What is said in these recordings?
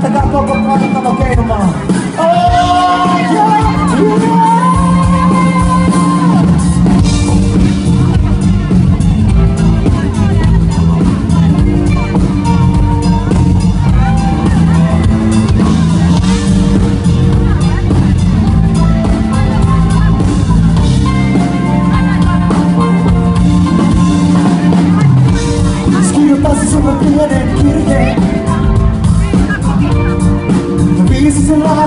taga-cover pa ng kamagay naman Oh!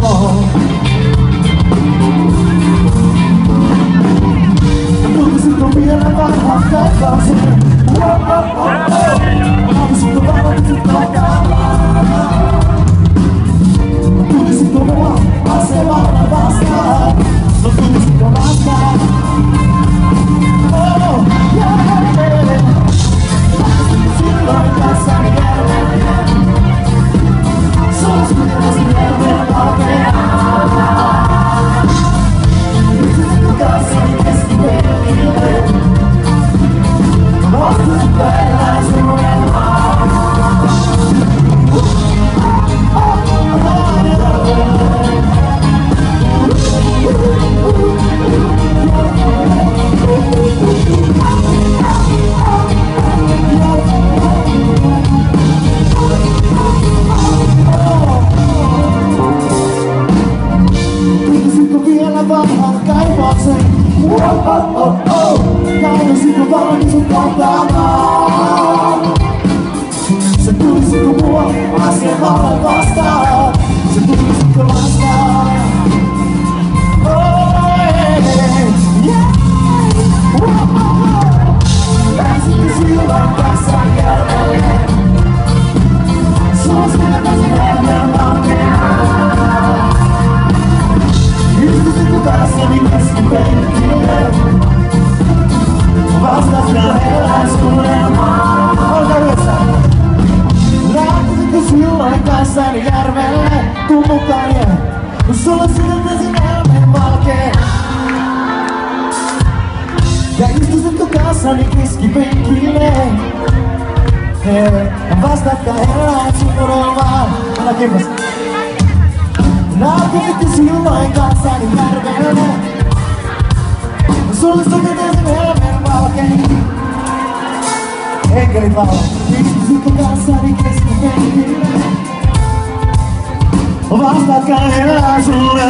Don't be a lover, I'm Oh, oh, oh, kohtaamaan? Se tulisitko mua asemalle vastaan? Se Silloin kanssani järvelle? Tuu mukaan ja sulle syöttäisin helmen valkeen. Ja istuisitko kanssani keskipenkille? Hei, vastatko elää suunnelmaa? Älä kiitos. Lähtisikö silloin kanssani järvelle? Sulle syöttäisin Enkelit laulaa. Istuisitko kanssani keskipenkille? Vastatko elää sulle?